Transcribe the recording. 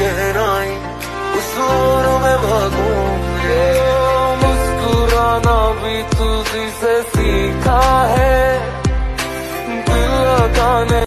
शहनाई उस में भागू मुस्कुराना भी तुझी से सीखा है। दिल लगाने